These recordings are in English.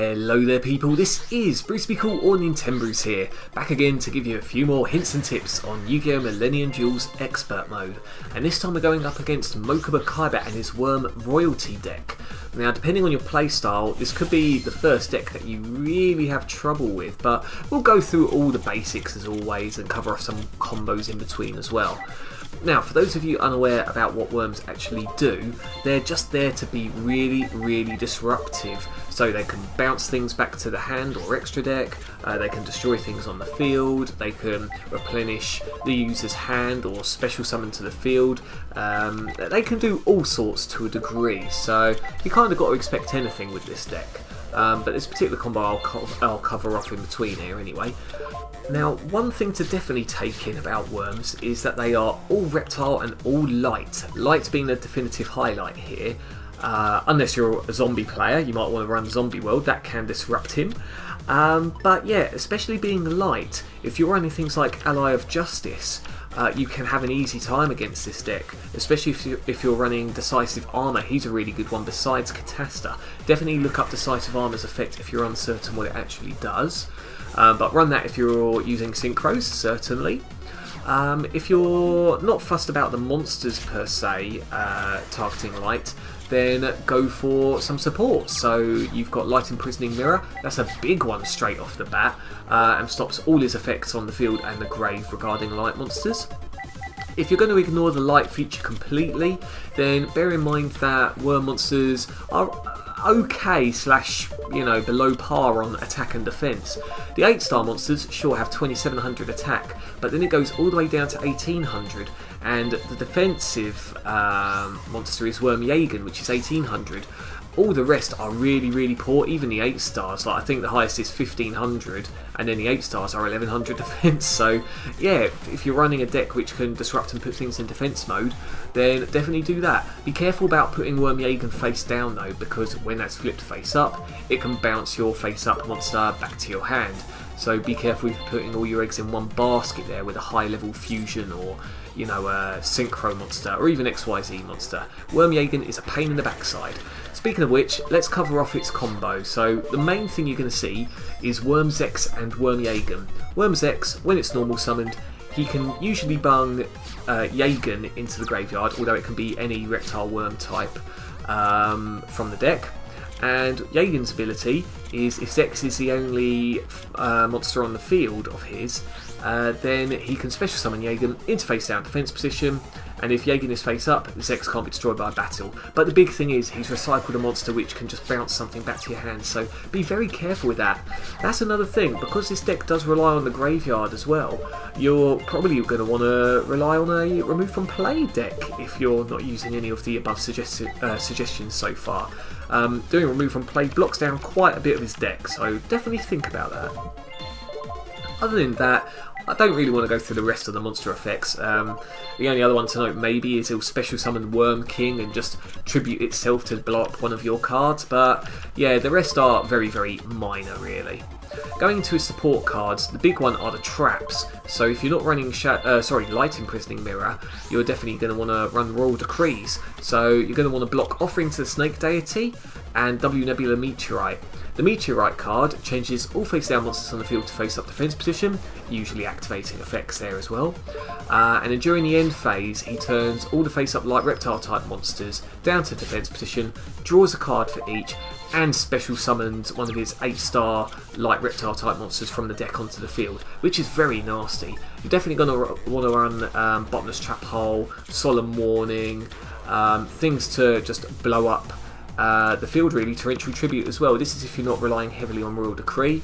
Hello there people, this is Brucey B Cool or Nintenbruce here, back again to give you a few more hints and tips on Yu-Gi-Oh! Millennium Duels Expert Mode. And this time we're going up against Mokuba Kaiba and his Worm Royalty deck. Now depending on your playstyle, this could be the first deck that you really have trouble with, but we'll go through all the basics as always and cover off some combos in between as well. Now, for those of you unaware about what worms actually do, they're just there to be really, really disruptive. So they can bounce things back to the hand or extra deck, uh, they can destroy things on the field, they can replenish the user's hand or special summon to the field. Um, they can do all sorts to a degree, so you kind of got to expect anything with this deck. Um, but this particular combo I'll, co I'll cover off in between here anyway. Now, one thing to definitely take in about worms is that they are all reptile and all light. Light being the definitive highlight here. Uh, unless you're a zombie player, you might want to run Zombie World, that can disrupt him. Um, but yeah, especially being light, if you're running things like Ally of Justice, uh, you can have an easy time against this deck, especially if, you, if you're running Decisive Armour. He's a really good one besides Catastor. Definitely look up Decisive Armour's effect if you're uncertain what it actually does. Um, but run that if you're using Synchros, certainly. Um, if you're not fussed about the monsters per se, uh, targeting light, then go for some support. So you've got Light Imprisoning Mirror, that's a big one straight off the bat, uh, and stops all his effects on the field and the grave regarding light monsters. If you're going to ignore the light feature completely, then bear in mind that worm monsters are okay slash you know below par on attack and defense. The 8 star monsters sure have 2700 attack, but then it goes all the way down to 1800 and the defensive um, monster is Worm Yagan which is 1800 all the rest are really, really poor. Even the 8 stars, like I think the highest is 1500, and then the 8 stars are 1100 defense. So, yeah, if you're running a deck which can disrupt and put things in defense mode, then definitely do that. Be careful about putting Worm Yagan face down though, because when that's flipped face up, it can bounce your face up monster back to your hand. So be careful with putting all your eggs in one basket there with a high level fusion or you know, a Synchro monster or even XYZ monster. Worm Yagan is a pain in the backside. Speaking of which, let's cover off its combo. So the main thing you're going to see is Worm Xex and Worm Yagan. Wurmzex, when it's normal summoned, he can usually bung uh, into the graveyard, although it can be any reptile worm type um, from the deck. And Yagan's ability is if Xex is the only uh, monster on the field of his, uh, then he can special summon Yagan into face down defense position, and if Yagan is face up, Xex can't be destroyed by a battle. But the big thing is he's recycled a monster which can just bounce something back to your hand, so be very careful with that. That's another thing, because this deck does rely on the graveyard as well, you're probably going to want to rely on a remove from play deck if you're not using any of the above uh, suggestions so far. Um, doing remove from play blocks down quite a bit of his deck, so definitely think about that. Other than that, I don't really want to go through the rest of the monster effects. Um, the only other one to note maybe is it'll special summon Worm King and just tribute itself to block one of your cards, but yeah, the rest are very, very minor really. Going to support cards, the big one are the traps. So if you're not running uh, sorry, Light Imprisoning Mirror, you're definitely going to want to run Royal Decrees. So you're going to want to block Offering to the Snake Deity and W Nebula Meteorite. The Meteorite card changes all face down monsters on the field to face up defense position, usually activating effects there as well. Uh, and then during the end phase, he turns all the face up light reptile type monsters down to defense position, draws a card for each, and special summons one of his 8 star light reptile type monsters from the deck onto the field, which is very nasty. You're definitely going to want to run um, Bottomless Trap Hole, Solemn Warning, um, things to just blow up uh, the field really torrential tribute as well. This is if you're not relying heavily on Royal Decree.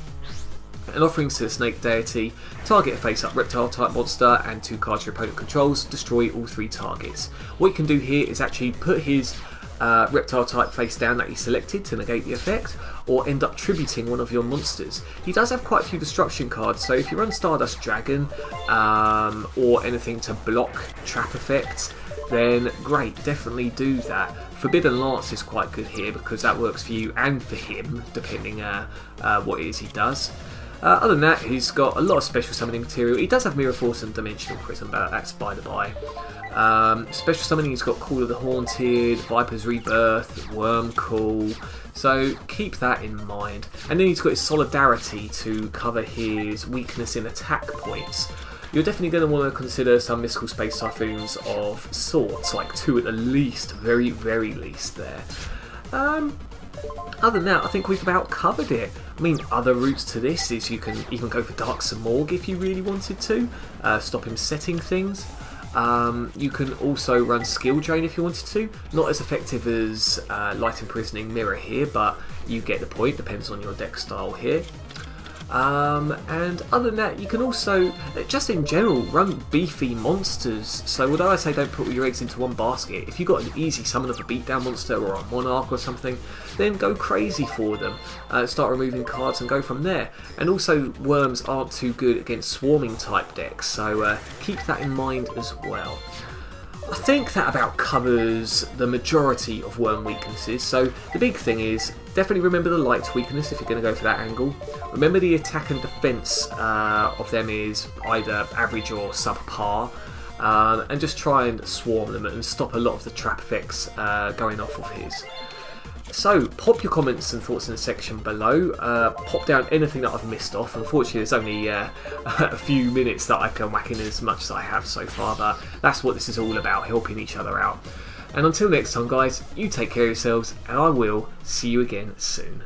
And offerings to the Snake Deity, target a face up reptile type monster and two cards your opponent controls, destroy all three targets. What you can do here is actually put his uh, reptile type face down that he selected to negate the effect, or end up tributing one of your monsters. He does have quite a few destruction cards, so if you run Stardust Dragon um, or anything to block trap effects, then great, definitely do that. Forbidden Lance is quite good here because that works for you and for him, depending uh, uh, what it is he does. Uh, other than that, he's got a lot of special summoning material. He does have Mirror Force and Dimensional Prison, but that's by the by. Um, special summoning, he's got Call of the Haunted, Viper's Rebirth, Worm Call. so keep that in mind. And then he's got his Solidarity to cover his weakness in attack points. You're definitely going to want to consider some Mystical Space Typhoons of sorts, like two at the least, very, very least there. Um, other than that, I think we've about covered it. I mean, other routes to this is you can even go for Dark Simorgh if you really wanted to, uh, stop him setting things. Um, you can also run Skill Drain if you wanted to. Not as effective as uh, Light Imprisoning Mirror here, but you get the point, depends on your deck style here. Um, and other than that, you can also, just in general, run beefy monsters. So although I say don't put all your eggs into one basket, if you've got an easy summon of a beatdown monster or a monarch or something, then go crazy for them. Uh, start removing cards and go from there. And also, worms aren't too good against swarming type decks, so uh, keep that in mind as well. I think that about covers the majority of worm weaknesses. So the big thing is definitely remember the light weakness if you're going to go for that angle. Remember the attack and defense uh, of them is either average or subpar. Um, and just try and swarm them and stop a lot of the trap effects uh, going off of his. So, pop your comments and thoughts in the section below. Uh, pop down anything that I've missed off. Unfortunately, there's only uh, a few minutes that I can whack in as much as I have so far, but that's what this is all about, helping each other out. And until next time, guys, you take care of yourselves, and I will see you again soon.